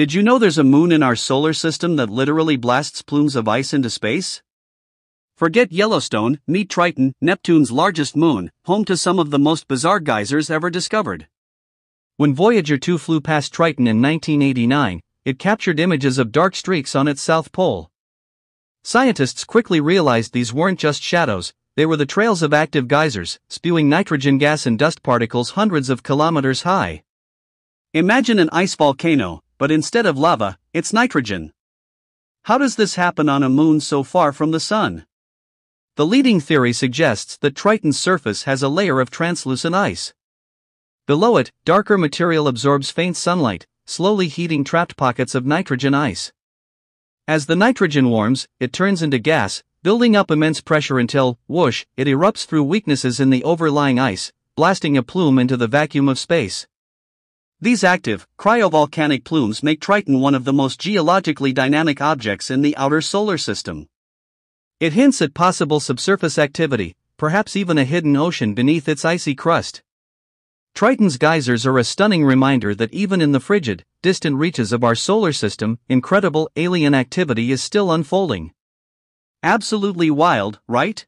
Did you know there's a moon in our solar system that literally blasts plumes of ice into space? Forget Yellowstone, meet Triton, Neptune's largest moon, home to some of the most bizarre geysers ever discovered. When Voyager 2 flew past Triton in 1989, it captured images of dark streaks on its south pole. Scientists quickly realized these weren't just shadows, they were the trails of active geysers, spewing nitrogen gas and dust particles hundreds of kilometers high. Imagine an ice volcano, but instead of lava, it's nitrogen. How does this happen on a moon so far from the sun? The leading theory suggests that Triton's surface has a layer of translucent ice. Below it, darker material absorbs faint sunlight, slowly heating trapped pockets of nitrogen ice. As the nitrogen warms, it turns into gas, building up immense pressure until, whoosh, it erupts through weaknesses in the overlying ice, blasting a plume into the vacuum of space. These active, cryovolcanic plumes make Triton one of the most geologically dynamic objects in the outer solar system. It hints at possible subsurface activity, perhaps even a hidden ocean beneath its icy crust. Triton's geysers are a stunning reminder that even in the frigid, distant reaches of our solar system, incredible alien activity is still unfolding. Absolutely wild, right?